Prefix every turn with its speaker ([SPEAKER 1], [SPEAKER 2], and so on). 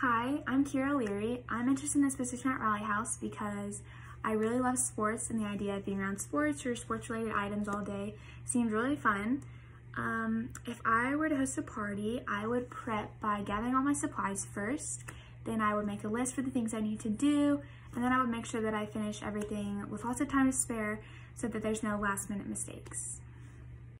[SPEAKER 1] Hi, I'm Kira Leary. I'm interested in this position at Rally House because I really love sports and the idea of being around sports or sports related items all day seems really fun. Um, if I were to host a party, I would prep by gathering all my supplies first. Then I would make a list for the things I need to do, and then I would make sure that I finish everything with lots of time to spare so that there's no last minute mistakes.